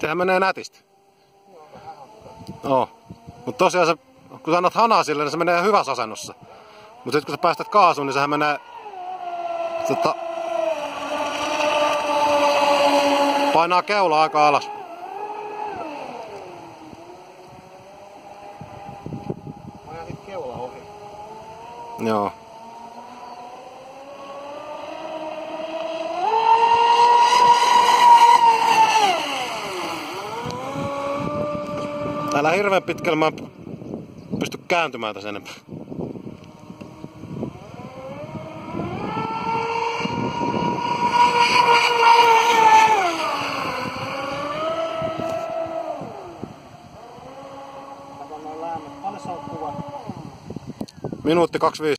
Sehän menee nätisti. Joo. Mut tosiaan se, kun sä annat hanaa sille, niin se menee hyvässä asennossa. Mut sit kun sä päästät kaasuun, niin sehän menee... Tota, painaa keula aika alas. Sit keula ohi. Joo. Täällä hirveän pitkällä mä pysty kääntymään tässä enempää. Minuutti 25.